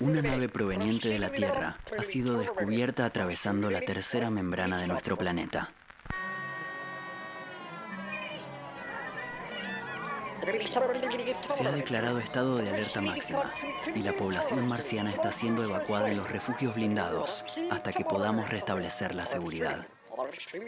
Una nave proveniente de la Tierra ha sido descubierta atravesando la tercera membrana de nuestro planeta. Se ha declarado estado de alerta máxima y la población marciana está siendo evacuada en los refugios blindados hasta que podamos restablecer la seguridad.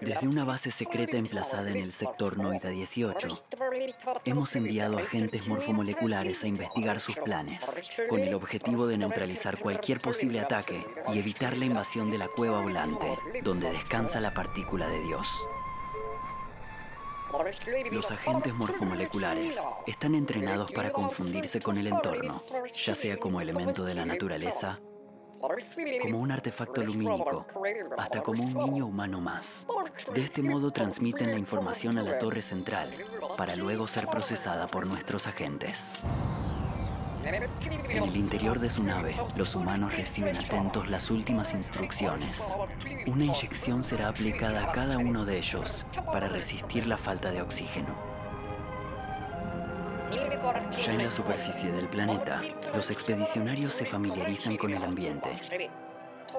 Desde una base secreta emplazada en el sector Noida 18, hemos enviado agentes morfomoleculares a investigar sus planes, con el objetivo de neutralizar cualquier posible ataque y evitar la invasión de la cueva volante, donde descansa la partícula de Dios. Los agentes morfomoleculares están entrenados para confundirse con el entorno, ya sea como elemento de la naturaleza como un artefacto lumínico, hasta como un niño humano más. De este modo transmiten la información a la torre central, para luego ser procesada por nuestros agentes. En el interior de su nave, los humanos reciben atentos las últimas instrucciones. Una inyección será aplicada a cada uno de ellos para resistir la falta de oxígeno. Ya en la superficie del planeta, los expedicionarios se familiarizan con el ambiente.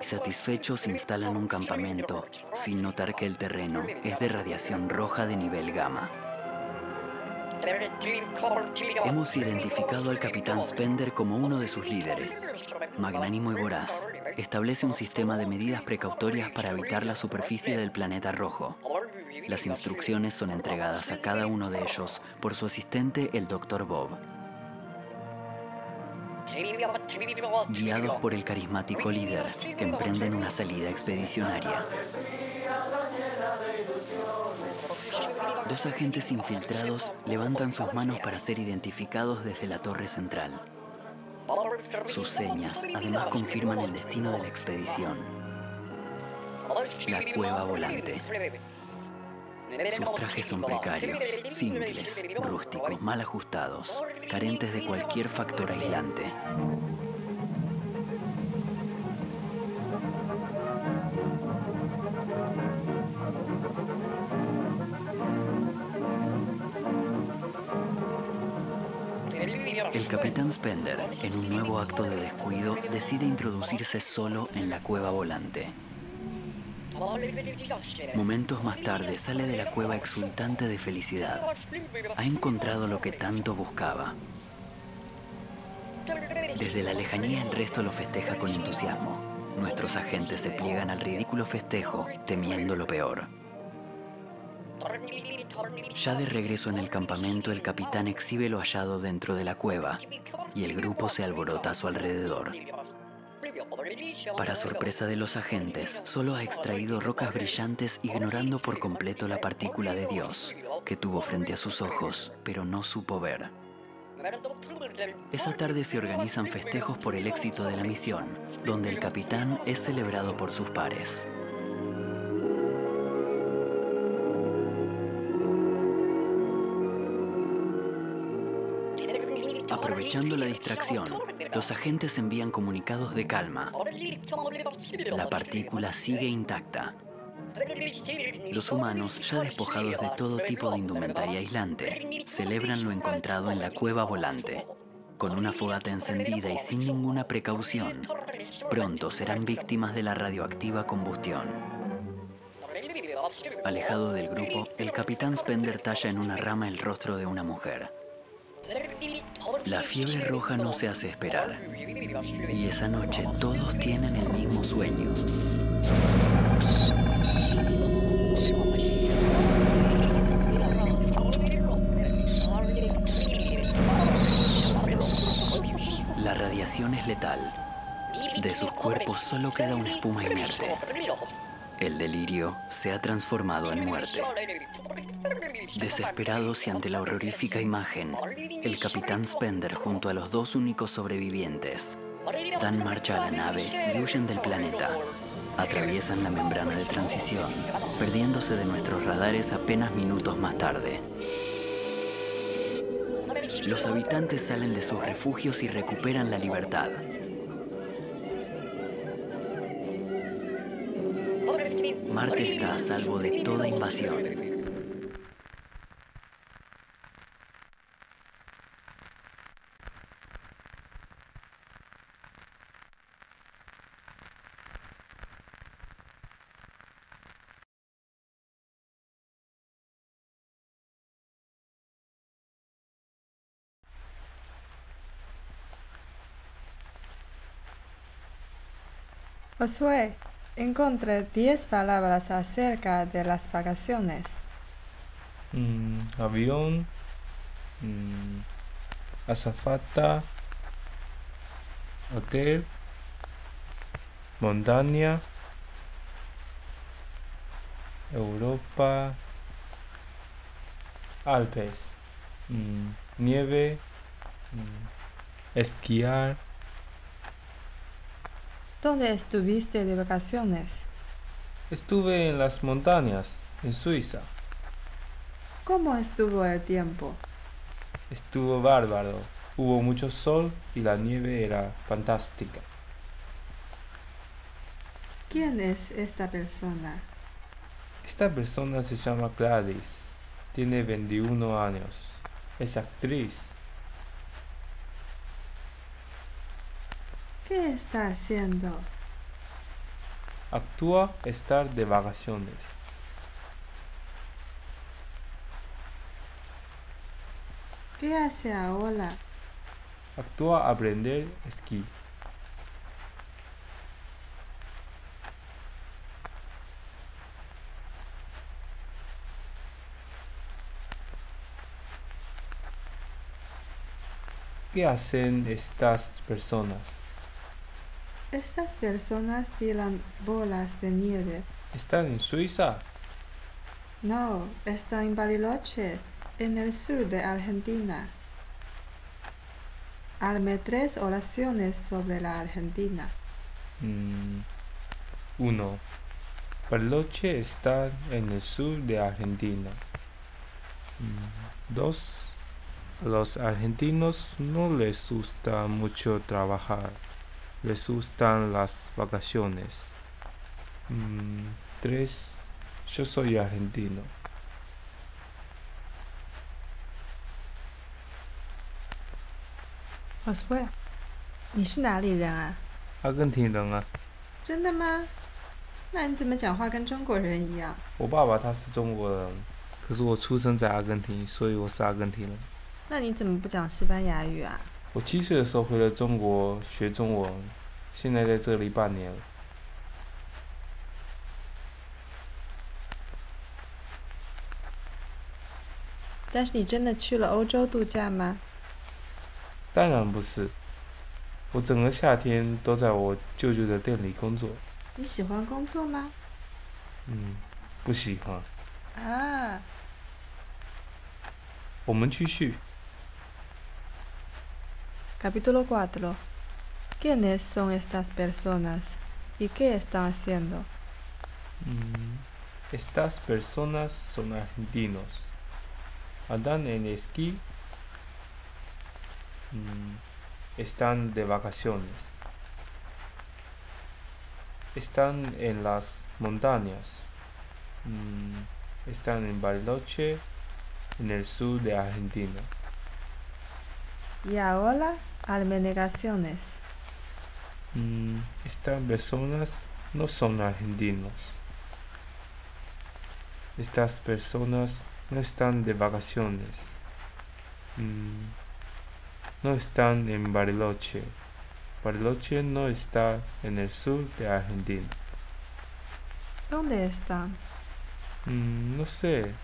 Satisfechos instalan un campamento sin notar que el terreno es de radiación roja de nivel gamma. Hemos identificado al capitán Spender como uno de sus líderes. Magnánimo y voraz, establece un sistema de medidas precautorias para evitar la superficie del planeta rojo. Las instrucciones son entregadas a cada uno de ellos por su asistente, el Dr. Bob. Guiados por el carismático líder, emprenden una salida expedicionaria. Dos agentes infiltrados levantan sus manos para ser identificados desde la torre central. Sus señas además confirman el destino de la expedición. La cueva volante. Sus trajes son precarios, simples, rústicos, mal ajustados, carentes de cualquier factor aislante. El capitán Spender, en un nuevo acto de descuido, decide introducirse solo en la cueva volante. Momentos más tarde sale de la cueva exultante de felicidad. Ha encontrado lo que tanto buscaba. Desde la lejanía el resto lo festeja con entusiasmo. Nuestros agentes se pliegan al ridículo festejo, temiendo lo peor. Ya de regreso en el campamento, el capitán exhibe lo hallado dentro de la cueva y el grupo se alborota a su alrededor. Para sorpresa de los agentes, solo ha extraído rocas brillantes ignorando por completo la partícula de Dios que tuvo frente a sus ojos, pero no supo ver. Esa tarde se organizan festejos por el éxito de la misión, donde el capitán es celebrado por sus pares. Aprovechando la distracción, los agentes envían comunicados de calma. La partícula sigue intacta. Los humanos, ya despojados de todo tipo de indumentaria aislante, celebran lo encontrado en la cueva volante. Con una fogata encendida y sin ninguna precaución, pronto serán víctimas de la radioactiva combustión. Alejado del grupo, el capitán Spender talla en una rama el rostro de una mujer. La fiebre roja no se hace esperar. Y esa noche todos tienen el mismo sueño. La radiación es letal. De sus cuerpos solo queda una espuma inerte. El delirio se ha transformado en muerte. Desesperados y ante la horrorífica imagen, el capitán Spender junto a los dos únicos sobrevivientes dan marcha a la nave y huyen del planeta. Atraviesan la membrana de transición, perdiéndose de nuestros radares apenas minutos más tarde. Los habitantes salen de sus refugios y recuperan la libertad. Marte está a salvo de toda invasión. Josué, encontré 10 palabras acerca de las vacaciones. Mm, avión, mm, azafata, hotel, montaña, Europa, Alpes, mm, nieve, mm, esquiar, ¿Dónde estuviste de vacaciones? Estuve en las montañas, en Suiza. ¿Cómo estuvo el tiempo? Estuvo bárbaro. Hubo mucho sol y la nieve era fantástica. ¿Quién es esta persona? Esta persona se llama Gladys. Tiene 21 años. Es actriz. ¿Qué está haciendo? Actúa estar de vacaciones. ¿Qué hace ahora? Actúa aprender esquí. ¿Qué hacen estas personas? Estas personas tiran bolas de nieve. ¿Están en Suiza? No, están en Bariloche, en el sur de Argentina. Arme tres oraciones sobre la Argentina. Mm, Uno. Bariloche está en el sur de Argentina. Mm, Dos. A los argentinos no les gusta mucho trabajar. Les gustan las vacaciones. Mm, Tres. Yo soy argentino. Josué，你是哪里人啊？阿根廷人啊，真的吗？那你怎么讲话跟中国人一样？我爸爸他是中国人，可是我出生在阿根廷，所以我是阿根廷人。那你怎么不讲西班牙语啊？我七岁的时候回了中国学中文，现在在这里半年了。但是你真的去了欧洲度假吗？当然不是，我整个夏天都在我舅舅的店里工作。你喜欢工作吗？嗯，不喜欢。啊，我们继续。Capítulo 4. ¿Quiénes son estas personas y qué están haciendo? Mm, Estas personas son argentinos. Andan en esquí. Mm, Están de vacaciones. Están en las montañas. Mm, Están en Bariloche, en el sur de Argentina. Y ahora, almenegaciones. Mm, Estas personas no son argentinos. Estas personas no están de vacaciones. Mm, No están en Bariloche. Bariloche no está en el sur de Argentina. ¿Dónde están? Mm, No sé.